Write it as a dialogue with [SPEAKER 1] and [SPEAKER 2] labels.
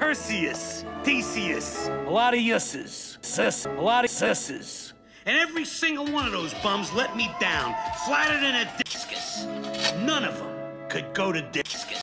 [SPEAKER 1] Perseus, Theseus, a lot of yusses, sis, a lot of sisses. And every single one of those bums let me down, flatter than a discus. None of them could go to discus.